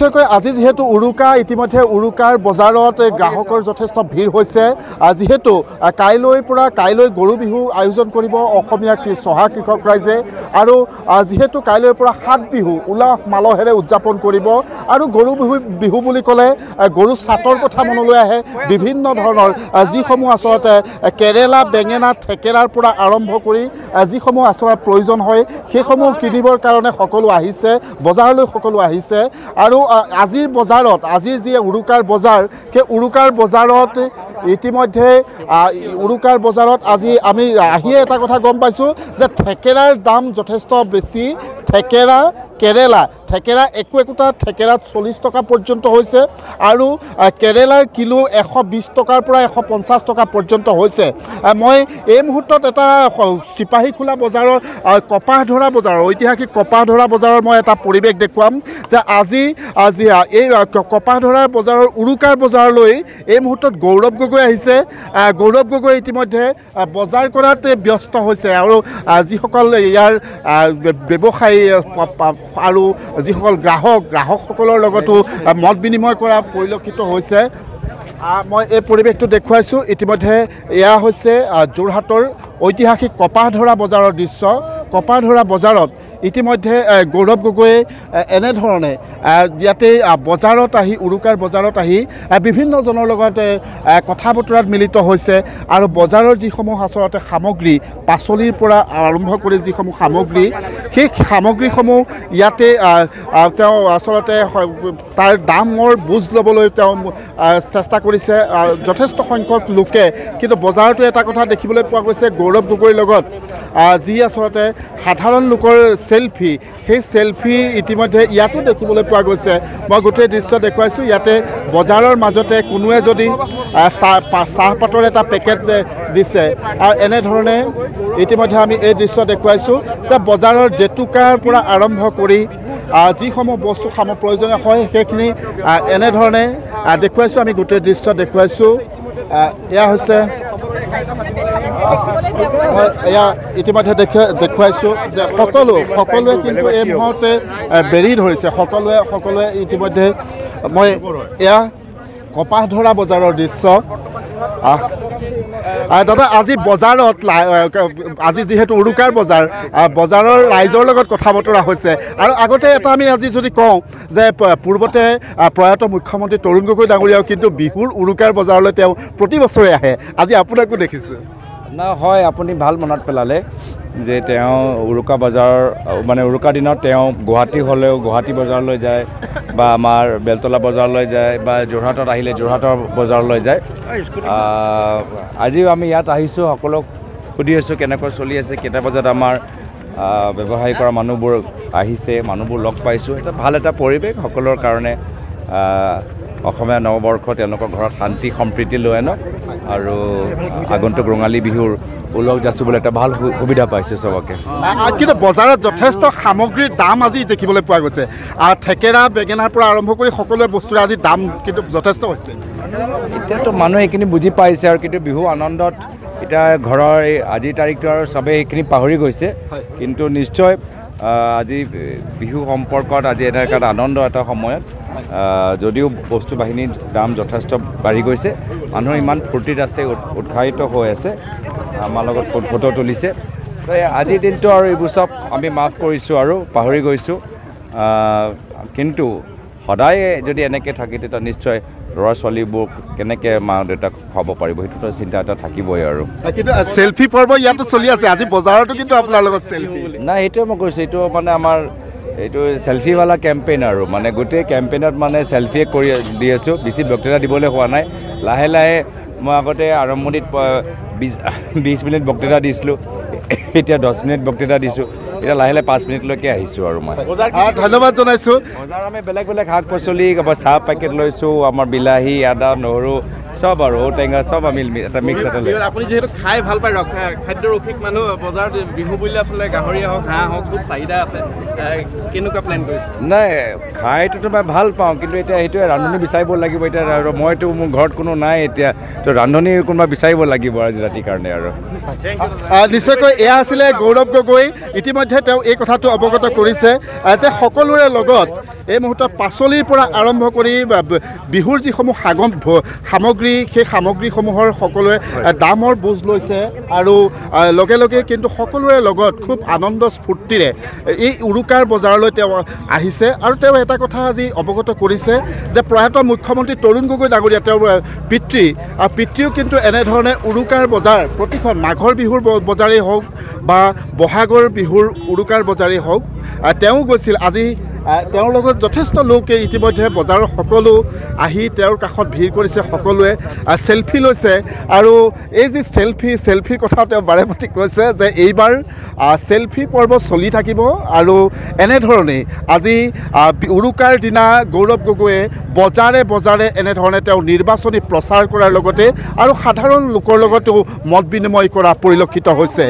নিশ্চয়কৈ আজি যিহেতু উৰুকা ইতিমধ্যে উৰুকাৰ বজাৰত গ্ৰাহকৰ যথেষ্ট ভিৰ হৈছে। যিহেতু কাইলৈৰ পৰা কাইলৈ গৰু বিহু আয়োজন কৰিব অসমীয়া চহা কৃষক ৰাইজে। আৰু যিহেতু কাইলৈৰ পৰা সাত বিহু উলাহ মালহেৰে উদযাপন কৰিব। আৰু গৰু বিহু বিহু বুলি ক'লে গৰু চাটৰ কথা মনলৈ আহে। বিভিন্ন ধৰণৰ যিসমূহ আচলতে কেৰেলা বেঙেনা থেকেৰাৰ পৰা আৰম্ভ কৰি যিসমূহ আচলতে প্ৰয়োজন হয় সেইসমূহ কিনিবৰ কাৰণে সকলো আহিছে বজাৰলৈ সকলো আহিছে। আৰু আজিৰ বজাৰত আজিৰ যি উৰুকাৰ বজাৰ সেই উৰুকাৰ বজাৰত ইতিমধ্যে উৰুকাৰ বজাৰত আজি আমি আহিয়ে এটা কথা গম পাইছোঁ যে থেকেৰাৰ দাম যথেষ্ট বেছি থেকেৰা কেৰেলা। থেকেৰা একো একোটা থেকেৰাত চল্লিছ টকা পৰ্যন্ত হৈছে আৰু কেৰেলাৰ কিলো এশ বিছ টকাৰ পৰা এশ পঞ্চাছ টকা পৰ্যন্ত হৈছে। মই এই মুহূৰ্তত এটা চিপাহী খোলা বজাৰৰ কপাহ ধৰা বজাৰৰ ঐতিহাসিক কপাহ ধৰা বজাৰৰ মই এটা পৰিৱেশ দেখুৱাম যে আজি আজি এই কপাহ ধৰা বজাৰৰ উৰুকাৰ বজাৰলৈ এই মুহূৰ্তত গৌৰৱ গগৈ আহিছে। আহ, গৌৰৱ গগৈ ইতিমধ্যে বজাৰ কৰাত ব্যস্ত হৈছে আৰু যিসকল ইয়াৰ ব্যৱসায়ী আৰু যিসকল গ্ৰাহক গ্ৰাহকসকলৰ লগতো মত বিনিময় কৰা পৰিলক্ষিত হৈছে। মই এই পৰিৱেশটো দেখুৱাইছোঁ। ইতিমধ্যে এয়া হৈছে যোৰহাটৰ ঐতিহাসিক কপাহধৰা বজাৰৰ দৃশ্য। কপাহধৰা বজাৰত ইতিমধ্যে গৌৰৱ গগৈয়ে এনেধৰণে ইয়াতে বজাৰত আহি উৰুকাৰ বজাৰত আহি বিভিন্নজনৰ লগত কথা বতৰাত মিলিত হৈছে আৰু বজাৰৰ যিসমূহ আচলতে সামগ্ৰী পাচলিৰ পৰা আৰম্ভ কৰি যিসমূহ সামগ্ৰী সেই সামগ্ৰীসমূহ ইয়াতে তেওঁ আচলতে তাৰ দামৰ বুজ ল'বলৈ তেওঁ চেষ্টা কৰিছে যথেষ্ট সংখ্যক লোকে। কিন্তু বজাৰতো এটা কথা দেখিবলৈ পোৱা গৈছে গৌৰৱ গগৈৰ লগত যি আচলতে সাধাৰণ লোকৰ চেলফি সেই চেলফি ইতিমধ্যে ইয়াতো দেখিবলৈ পোৱা গৈছে। মই গোটেই দৃশ্য দেখুৱাইছোঁ ইয়াতে বজাৰৰ মাজতে কোনোৱে যদি চাহ চাহপাতৰ এটা পেকেট দিছে। আৰু এনেধৰণে ইতিমধ্যে আমি এই দৃশ্য দেখুৱাইছোঁ। যে বজাৰৰ জেতুকাৰ পৰা আৰম্ভ কৰি যিসমূহ বস্তু সাম প্ৰয়োজনীয় হয় সেইখিনি এনেধৰণে দেখুৱাইছোঁ আমি গোটেই দৃশ্য দেখুৱাইছোঁ। এয়া হৈছে ইতিমধ্যে দেখুৱাই দেখুৱাইছোঁ যে সকলো সকলোৱে কিন্তু এই মুহূৰ্তে বেৰি ধৰিছে। সকলোৱে সকলোৱে ইতিমধ্যে মই এয়া কপাহ ধৰা বজাৰৰ দৃশ্য। দাদা আজি বজাৰত আজি যিহেতু উৰুকাৰ বজাৰ বজাৰৰ ৰাইজৰ লগত কথা বতৰা হৈছে। আৰু আগতে এটা আমি আজি যদি কওঁ যে পূৰ্বতে প্ৰয়াত মুখ্যমন্ত্ৰী তৰুণ গগৈ ডাঙৰীয়াও কিন্তু বিহুৰ উৰুকাৰ বজাৰলৈ তেওঁ প্ৰতি বছৰে আহে। আজি আপোনাকো দেখিছোঁ। না হয় আপুনি ভাল মনত পেলালে যে তেওঁ উৰুকা বজাৰ মানে উৰুকা দিনত তেওঁ গুৱাহাটী হ'লেও গুৱাহাটী বজাৰলৈ যায় বা আমাৰ বেলতলা বজাৰলৈ যায় বা যোৰহাটত আহিলে যোৰহাটৰ বজাৰলৈ যায়। আজিও আমি ইয়াত আহিছোঁ সকলোক সুধি আছোঁ কেনেকৈ চলি আছে কেইটা বজাত আমাৰ ব্যৱসায় কৰা মানুহবোৰ আহিছে মানুহবোৰ লগ পাইছোঁ। এটা ভাল এটা পৰিৱেশ সকলোৰ কাৰণে অসমীয়া নৱবৰ্ষ তেওঁলোকৰ ঘৰত শান্তি সম্প্ৰীতি লৈ আনক। আৰু আগন্তুক ৰঙালী বিহুৰ উলহ যাচিবলৈ এটা ভাল সুবিধা পাইছে চবকে। কিন্তু বজাৰত যথেষ্ট সামগ্ৰীৰ দাম আজি দেখিবলৈ পোৱা গৈছে। থেকেৰা বেঙেনাৰ পৰা আৰম্ভ কৰি সকলোৱে বস্তুৰে আজি দাম কিন্তু যথেষ্ট হৈছে। এতিয়াতো মানুহে সেইখিনি বুজি পাইছে আৰু কিন্তু বিহু আনন্দত এতিয়া ঘৰৰ এই আজিৰ তাৰিখটো আৰু চবেই সেইখিনি পাহৰি গৈছে। কিন্তু নিশ্চয় আজি বিহু সম্পৰ্কত আজি এটা আনন্দ এটা সময়ত। যদিও বস্তু বাহিনীৰ দাম যথেষ্ট বাঢ়ি গৈছে মানুহ ইমান ফূৰ্তিত আছে উৎ- উৎসাহিত হৈ আছে আমাৰ লগত ফটো তুলিছে। তো আজিৰ দিনটো আৰু এইবোৰ চব আমি মাফ কৰিছোঁ আৰু পাহৰি গৈছোঁ। কিন্তু সদায় যদি এনেকৈ থাকে তেতিয়া নিশ্চয় ল'ৰা ছোৱালীবোৰ কেনেকৈ মা দেউতাক খুৱাব পাৰিব সেইটোতো চিন্তা এটা থাকিবই আৰু। কিন্তু চেলফি পৰ্ব ইয়াতো চলি আছে। আজি বজাৰতো কিন্তু আপোনাৰ লগত চেলফি নাই সেইটোৱে মই কৈছোঁ। এইটো মানে আমাৰ এইটো চেলফিৱালা কেম্পেইন আৰু। মানে গোটেই কেম্পেইনত মানে চেলফিয়ে কৰি দি আছোঁ। বেছি বক্তৃতা দিবলৈ হোৱা নাই। লাহে লাহে মই আগতে আৰম্ভণিত বিছ বিছ মিনিট বক্তৃতা দিছিলোঁ। এতিয়া দহ মিনিট বক্তৃতা দিছোঁ। এতিয়া লাহে লাহে পাঁচ মিনিটলৈকে আহিছোঁ আৰু মই। ধন্যবাদ জনাইছোঁ। বজাৰ আমি বেলেগ বেলেগ শাক পাচলি চাহ পেকেট লৈছোঁ আমাৰ বিলাহী আদা নহৰু চব আৰু ঔটেঙা চব আমি মি- এটা মিক্স এটা লৈ। আপুনি যিহেতু খাই ভাল পায় ৰখা খাদ্য ৰসিক মানুহ বজাৰত বিহু বুলিলে আচলতে গাহৰি হওক হাঁহ হওক খুব চাহিদা আছে। কেনেকুৱা প্লেন কৰিছে? নাই খাইটোতো মই ভাল পাওঁ কিন্তু এতিয়া সেইটোৱে ৰান্ধনি বিচাৰিব লাগিব এতিয়া আৰু মইতো মোৰ ঘৰত কোনো নাই এতিয়া তো ৰান্ধনি কোনোবা বিচাৰিব লাগিব আজি ৰাতিৰ কাৰণে আৰু। নিশ্চয়কৈ এয়া আছিলে গৌৰৱ গগৈ। ইতিমধ্যে তেওঁ এই কথাটো অৱগত কৰিছে যে সকলোৰে লগত এই মুহূৰ্তত পাচলিৰ পৰা আৰম্ভ কৰি বিহুৰ যিসমূহ সাগম সামগ্ৰী সেই সামগ্ৰীসমূহৰ সকলোৱে দামৰ বোজ লৈছে আৰু লগে লগে কিন্তু সকলোৰে লগত খুব আনন্দ স্ফূৰ্তিৰে এই উৰুকাৰ বজাৰলৈ তেওঁ আহিছে আৰু তেওঁ এটা কথা আজি অৱগত কৰিছে যে প্ৰয়াত মুখ্যমন্ত্ৰী তৰুণ গগৈ ডাঙৰীয়া তেওঁৰ পিতৃ আৰু পিতৃও কিন্তু এনেধৰণে উৰুকাৰ বজাৰ প্ৰতিখন মাঘৰ বিহুৰ বজাৰেই হওক বা বহাগৰ বিহুৰ উৰুকাৰ বজাৰেই হওক তেওঁ গৈছিল। আজি তেওঁৰ লগত যথেষ্ট লোক ইতিমধ্যে বজাৰৰ সকলো আহি তেওঁৰ কাষত ভিৰ কৰিছে সকলোৱে চেলফি লৈছে। আৰু এই যি চেলফি চেলফিৰ কথা তেওঁ বাৰে প্ৰতি কৈছে যে এইবাৰ চেলফি পৰ্ব চলি থাকিব আৰু এনেধৰণেই আজি উৰুকাৰ দিনা গৌৰৱ গগৈয়ে বজাৰে বজাৰে এনেধৰণে তেওঁ নিৰ্বাচনী প্ৰচাৰ কৰাৰ লগতে আৰু সাধাৰণ লোকৰ লগতো মত বিনিময় কৰা পৰিলক্ষিত হৈছে।